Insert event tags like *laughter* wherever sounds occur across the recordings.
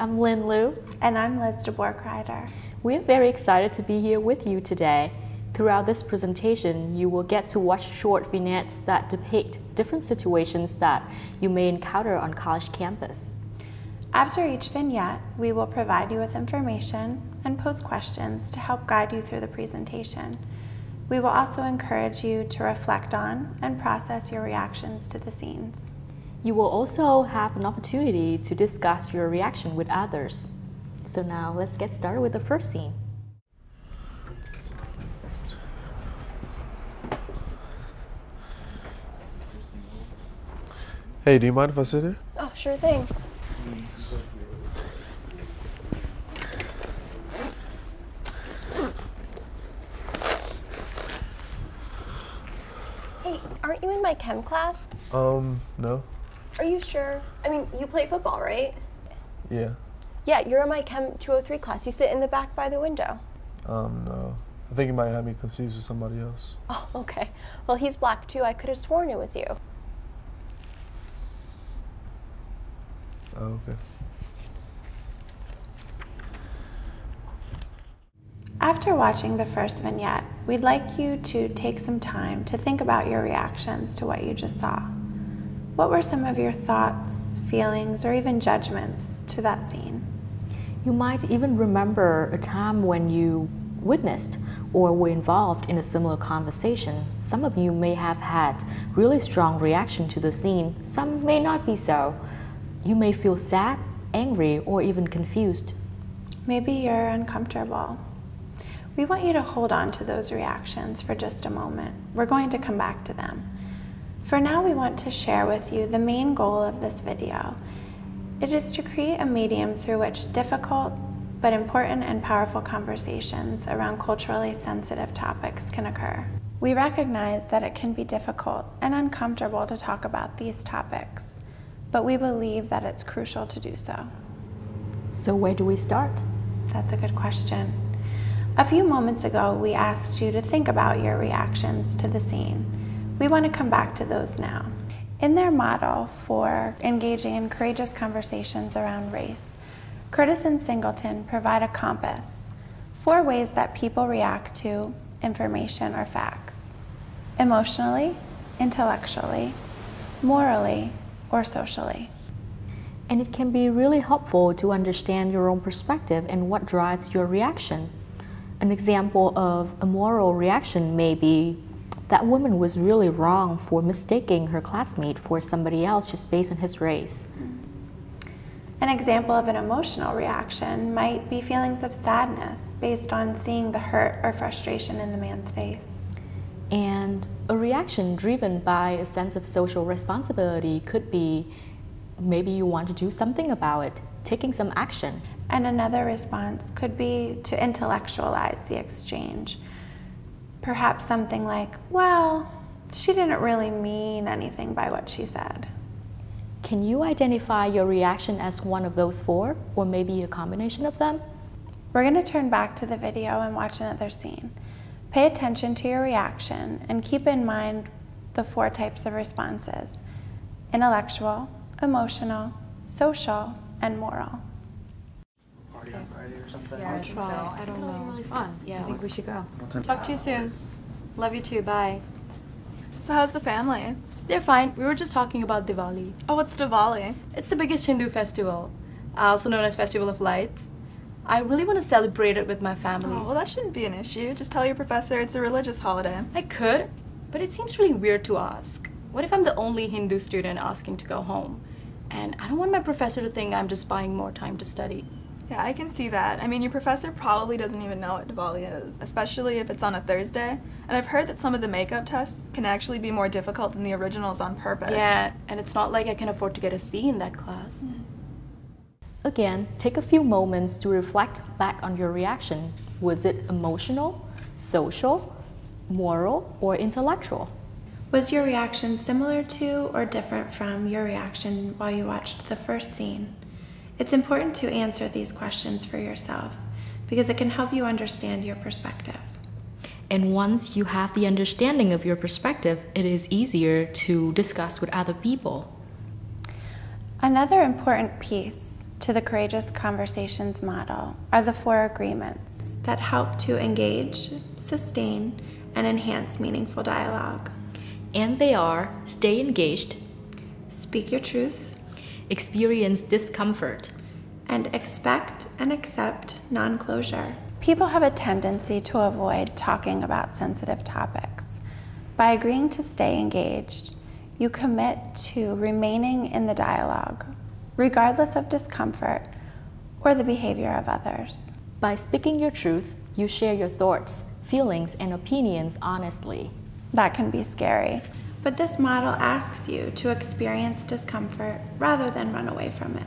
I'm Lynn Liu. And I'm Liz DeBoer We're very excited to be here with you today. Throughout this presentation, you will get to watch short vignettes that depict different situations that you may encounter on college campus. After each vignette, we will provide you with information and pose questions to help guide you through the presentation. We will also encourage you to reflect on and process your reactions to the scenes. You will also have an opportunity to discuss your reaction with others. So now let's get started with the first scene. Hey, do you mind if I sit here? Oh, sure thing. Hey, aren't you in my chem class? Um, no. Are you sure? I mean, you play football, right? Yeah. Yeah, you're in my Chem 203 class. You sit in the back by the window. Um, no. I think you might have me confused with somebody else. *laughs* Oh, okay. Well, he's black too. I could have sworn it was you. Oh, okay. After watching the first vignette, we'd like you to take some time to think about your reactions to what you just saw. What were some of your thoughts, feelings, or even judgments to that scene? You might even remember a time when you witnessed or were involved in a similar conversation. Some of you may have had really strong reaction to the scene, some may not be so. You may feel sad, angry, or even confused. Maybe you're uncomfortable. We want you to hold on to those reactions for just a moment. We're going to come back to them. For now, we want to share with you the main goal of this video. It is to create a medium through which difficult but important and powerful conversations around culturally sensitive topics can occur. We recognize that it can be difficult and uncomfortable to talk about these topics, but we believe that it's crucial to do so. So where do we start? That's a good question. A few moments ago, we asked you to think about your reactions to the scene. We want to come back to those now. In their model for engaging in courageous conversations around race, Curtis and Singleton provide a compass, four ways that people react to information or facts emotionally, intellectually, morally, or socially. And it can be really helpful to understand your own perspective and what drives your reaction. An example of a moral reaction may be that woman was really wrong for mistaking her classmate for somebody else just based on his race. An example of an emotional reaction might be feelings of sadness based on seeing the hurt or frustration in the man's face. And a reaction driven by a sense of social responsibility could be maybe you want to do something about it, taking some action. And another response could be to intellectualize the exchange Perhaps something like, well, she didn't really mean anything by what she said. Can you identify your reaction as one of those four, or maybe a combination of them? We're going to turn back to the video and watch another scene. Pay attention to your reaction and keep in mind the four types of responses intellectual, emotional, social, and moral party on Friday or something? Yeah, I think so. I don't know. Really fun. Yeah, I think we should go. Talk to you soon. Love you too. Bye. So how's the family? They're fine. We were just talking about Diwali. Oh, what's Diwali? It's the biggest Hindu festival, uh, also known as Festival of Lights. I really want to celebrate it with my family. Oh, well, that shouldn't be an issue. Just tell your professor it's a religious holiday. I could, but it seems really weird to ask. What if I'm the only Hindu student asking to go home? And I don't want my professor to think I'm just buying more time to study. Yeah, I can see that. I mean, your professor probably doesn't even know what Diwali is, especially if it's on a Thursday. And I've heard that some of the makeup tests can actually be more difficult than the originals on purpose. Yeah, and it's not like I can afford to get a C in that class. Hmm. Again, take a few moments to reflect back on your reaction. Was it emotional, social, moral, or intellectual? Was your reaction similar to or different from your reaction while you watched the first scene? It's important to answer these questions for yourself because it can help you understand your perspective. And once you have the understanding of your perspective, it is easier to discuss with other people. Another important piece to to the Courageous Conversations model are the four agreements that help to engage, sustain, and enhance meaningful dialogue. And they are stay engaged, Speak your truth, experience discomfort, and expect and accept non closure. People have a tendency to avoid talking about sensitive topics. By agreeing to stay engaged, you commit to remaining in the dialogue, regardless of discomfort or the behavior of others. By speaking your truth, you share your thoughts, feelings, and opinions honestly. That can be scary, but this model asks you to experience discomfort rather than run away from it.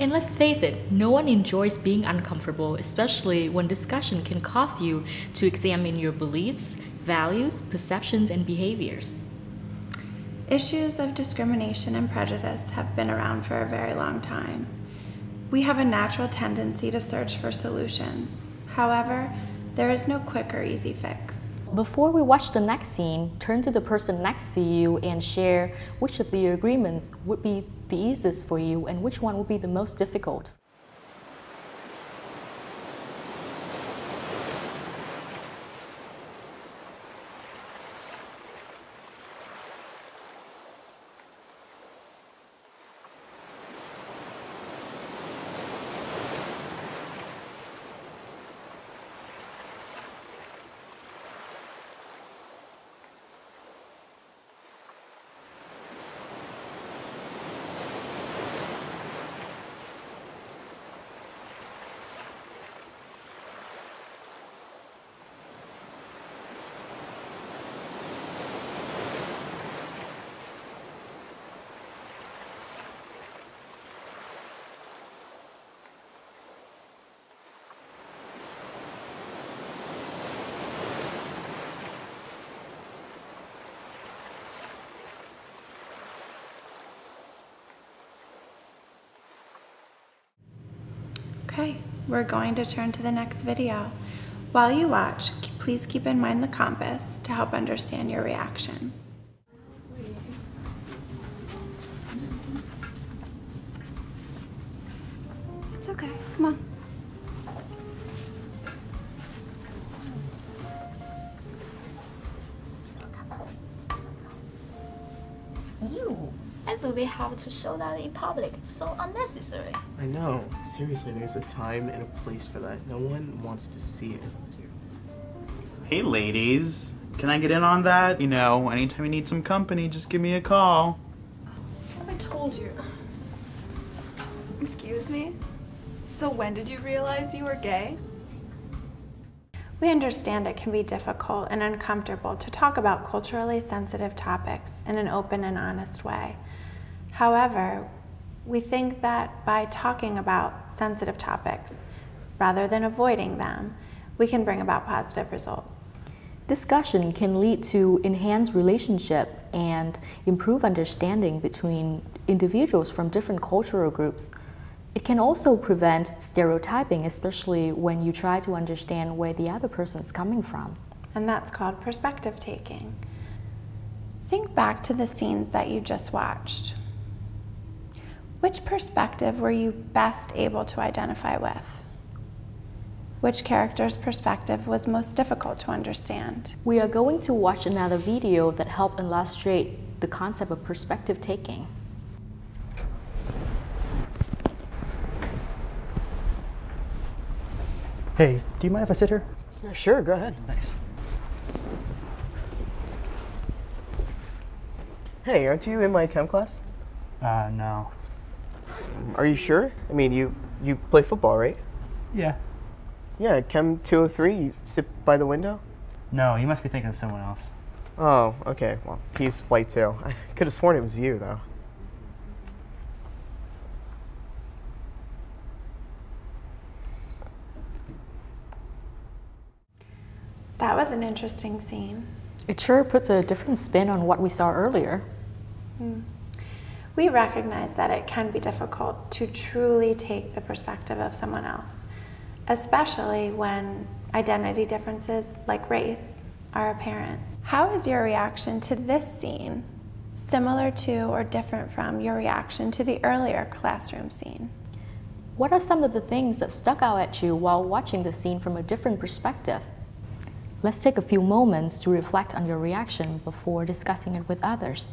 And let's face it, no one enjoys being uncomfortable, especially when discussion can cause you to examine your beliefs, values, perceptions, and behaviors. Issues of discrimination and prejudice have been around for a very long time. We have a natural tendency to search for solutions. However, there is no quick or easy fix. Before we watch the next scene, turn to the person next to you and share which of the agreements would be the easiest for you and which one would be the most difficult. Okay, we're going to turn to the next video. While you watch, please keep in mind the compass to help understand your reactions. It's okay. Come on. We have to show that in public. It's so unnecessary. I know. Seriously, there's a time and a place for that. No one wants to see it. Hey, ladies. Can I get in on that? You know, anytime you need some company, just give me a call. I told you. Excuse me? So when did you realize you were gay? We understand it can be difficult and uncomfortable to talk about culturally sensitive topics in an open and honest way. However, we think that by talking about sensitive topics, rather than avoiding them, we can bring about positive results. Discussion can lead to enhanced relationship and improve understanding between individuals from different cultural groups. It can also prevent stereotyping, especially when you try to understand where the other person is coming from. And that's called perspective taking. Think back to the scenes that you just watched. Which perspective were you best able to identify with? Which character's perspective was most difficult to understand? We are going to watch another video that help illustrate the concept of perspective taking. Hey, do you mind if I sit here? Yeah, sure, go ahead. Thanks. Hey, aren't you in my chem class? Uh, no. Are you sure? I mean, you you play football, right? Yeah. Yeah, Chem 203, you sit by the window? No, you must be thinking of someone else. Oh, okay. Well, he's white too. *laughs* I could have sworn it was you, though. That was an interesting scene. It sure puts a different spin on what we saw earlier. Hmm. We recognize that it can be difficult to truly take the perspective of someone else, especially when identity differences like race are apparent. How is your reaction to this scene similar to or different from your reaction to the earlier classroom scene? What are some of the things that stuck out at you while watching the scene from a different perspective? Let's take a few moments to reflect on your reaction before discussing it with others.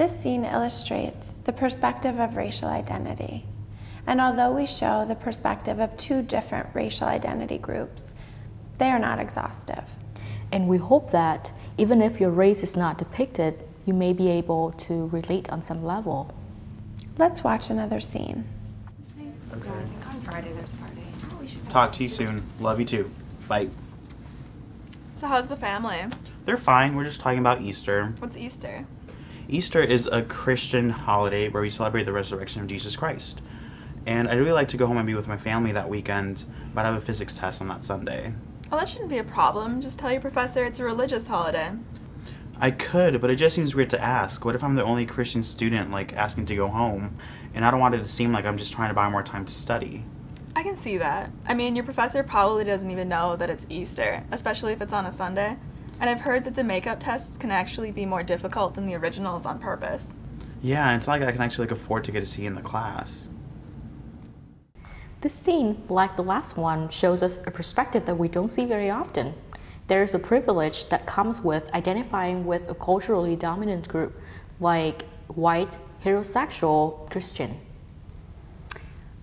This scene illustrates the perspective of racial identity. And although we show the perspective of two different racial identity groups, they are not exhaustive. And we hope that even if your race is not depicted, you may be able to relate on some level. Let's watch another scene. Okay. I think on Friday there's a party. Talk to you soon. Love you too. Bye. So how's the family? They're fine. We're just talking about Easter. What's Easter? Easter is a Christian holiday where we celebrate the resurrection of Jesus Christ. And I'd really like to go home and be with my family that weekend, but I have a physics test on that Sunday. Oh, that shouldn't be a problem. Just tell your professor it's a religious holiday. I could, but it just seems weird to ask. What if I'm the only Christian student, like, asking to go home? And I don't want it to seem like I'm just trying to buy more time to study. I can see that. I mean, your professor probably doesn't even know that it's Easter, especially if it's on a Sunday. And I've heard that the makeup tests can actually be more difficult than the originals on purpose. Yeah, it's like I can actually like, afford to get a C in the class. This scene, like the last one, shows us a perspective that we don't see very often. There is a privilege that comes with identifying with a culturally dominant group, like white, heterosexual Christian.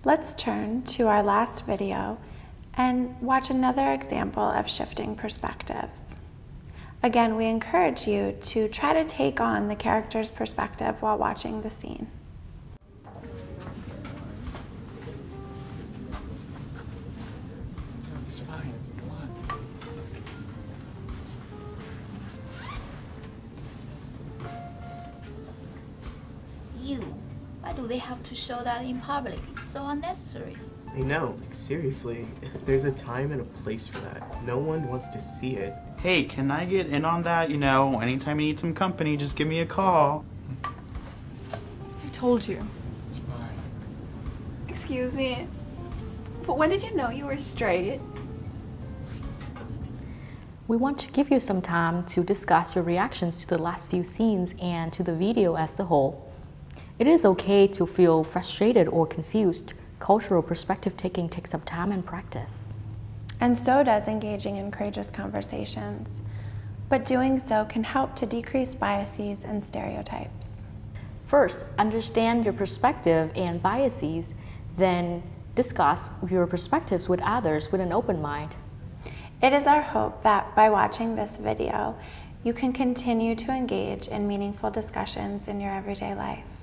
Let's turn to our last video and watch another example of shifting perspectives. Again, we encourage you to try to take on the character's perspective while watching the scene. It's fine. Come on. You. Why do they have to show that in public? It's so unnecessary. I know, seriously. There's a time and a place for that. No one wants to see it. Hey, can I get in on that? You know, anytime you need some company, just give me a call. I told you. It's fine. Excuse me. But when did you know you were straight? We want to give you some time to discuss your reactions to the last few scenes and to the video as the whole. It is okay to feel frustrated or confused. Cultural perspective taking takes some time and practice. And so does engaging in courageous conversations. But doing so can help to decrease biases and stereotypes. First, understand your perspective and biases, then discuss your perspectives with others with an open mind. It is our hope that by watching this video, you can continue to engage in meaningful discussions in your everyday life.